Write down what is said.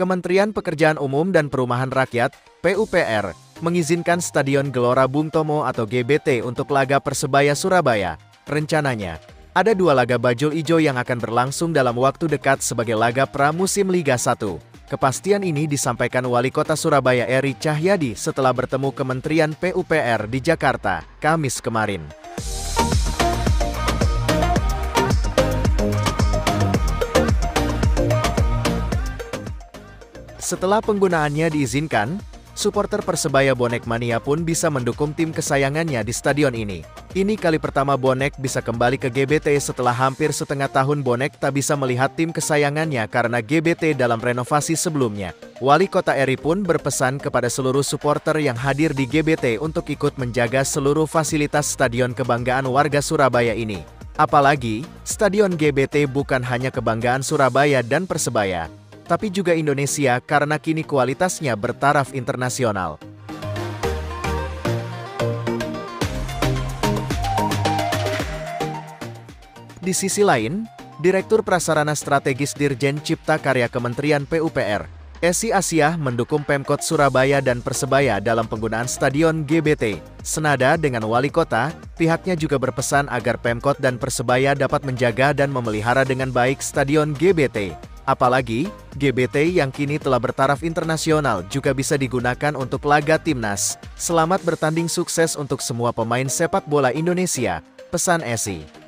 Kementerian Pekerjaan Umum dan Perumahan Rakyat (PUPR) mengizinkan Stadion Gelora Bung Tomo atau GBT untuk laga Persebaya Surabaya. Rencananya, ada dua laga bajul ijo yang akan berlangsung dalam waktu dekat sebagai laga pramusim Liga 1. Kepastian ini disampaikan Wali Kota Surabaya Eri Cahyadi setelah bertemu Kementerian PUPR di Jakarta, Kamis kemarin. Setelah penggunaannya diizinkan, supporter Persebaya Bonek Mania pun bisa mendukung tim kesayangannya di stadion ini. Ini kali pertama Bonek bisa kembali ke GBT setelah hampir setengah tahun Bonek tak bisa melihat tim kesayangannya karena GBT dalam renovasi sebelumnya. Wali Kota Eri pun berpesan kepada seluruh supporter yang hadir di GBT untuk ikut menjaga seluruh fasilitas stadion kebanggaan warga Surabaya ini. Apalagi, Stadion GBT bukan hanya kebanggaan Surabaya dan Persebaya, tapi juga Indonesia karena kini kualitasnya bertaraf internasional. Di sisi lain, Direktur Prasarana Strategis Dirjen Cipta Karya Kementerian PUPR, Esi Asia mendukung Pemkot Surabaya dan Persebaya dalam penggunaan Stadion GBT. Senada dengan wali kota, pihaknya juga berpesan agar Pemkot dan Persebaya dapat menjaga dan memelihara dengan baik Stadion GBT. Apalagi, GBT yang kini telah bertaraf internasional juga bisa digunakan untuk laga timnas. Selamat bertanding sukses untuk semua pemain sepak bola Indonesia, pesan Esi.